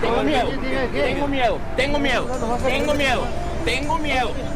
Tengo miedo, tengo miedo, tengo miedo, tengo miedo, tengo miedo.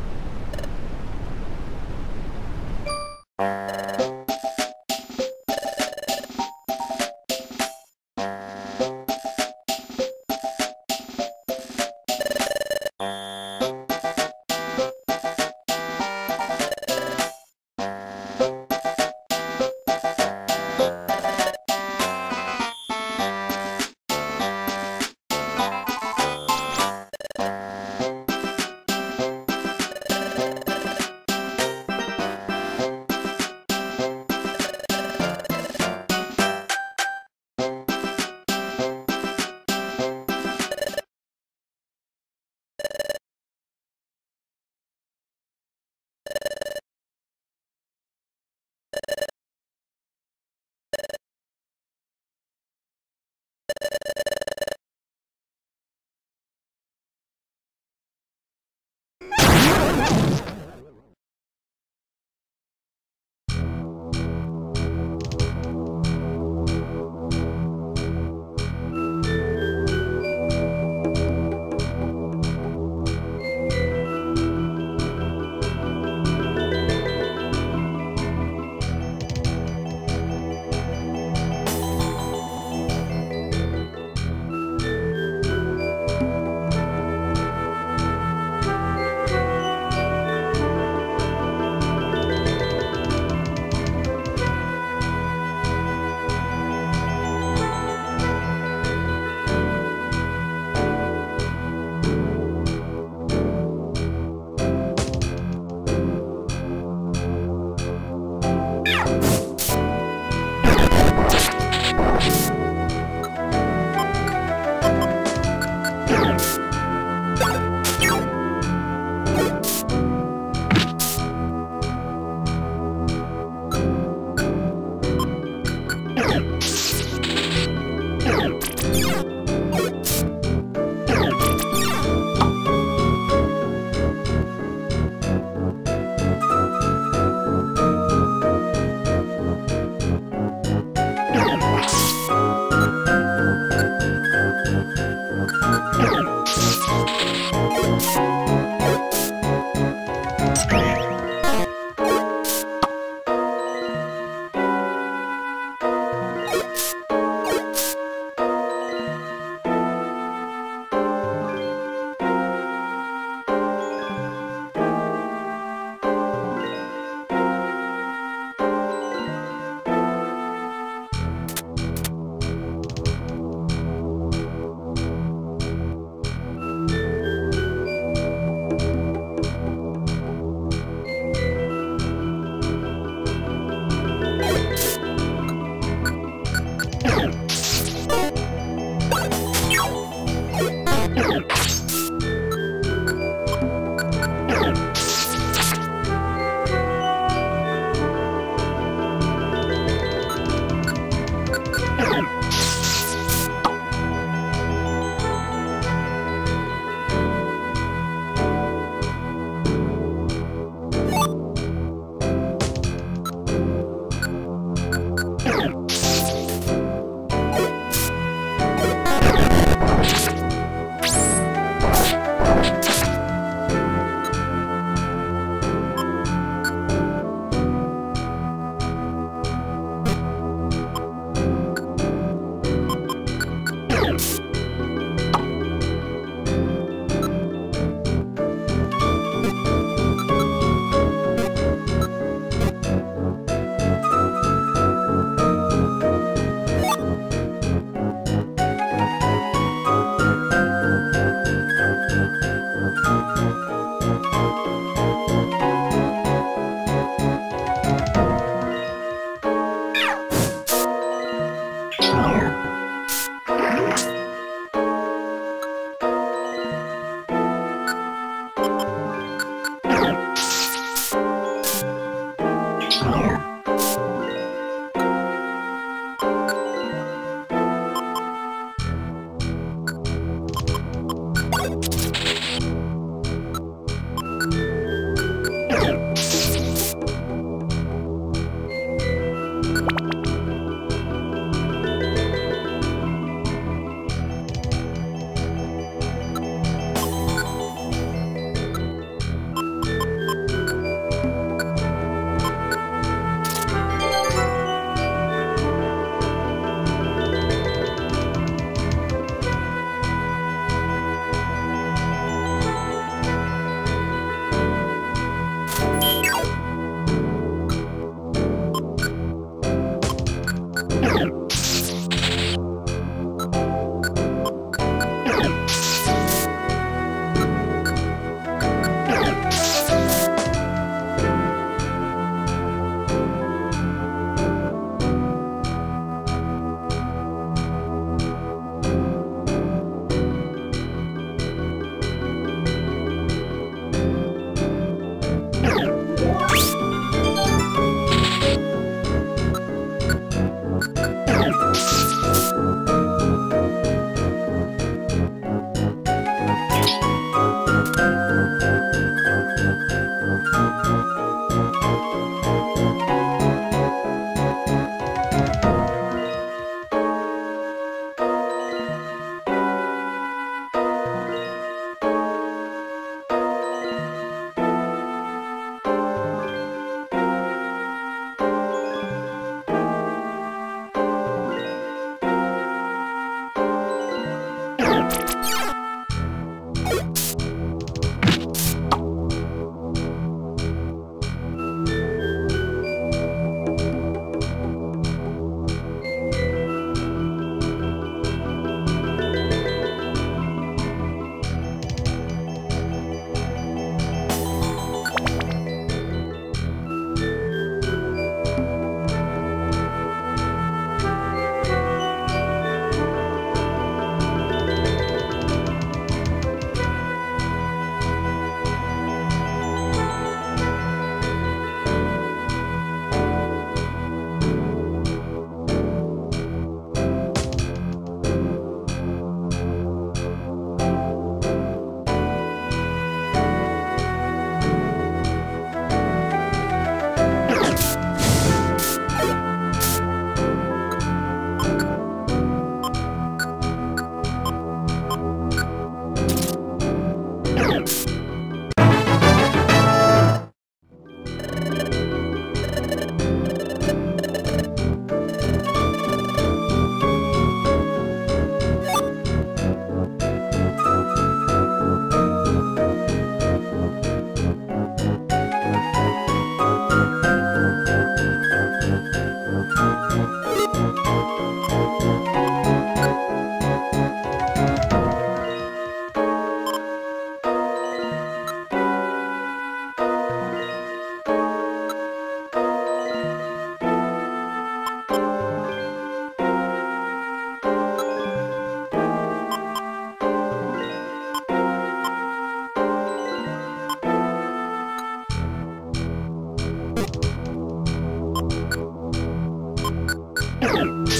Oh!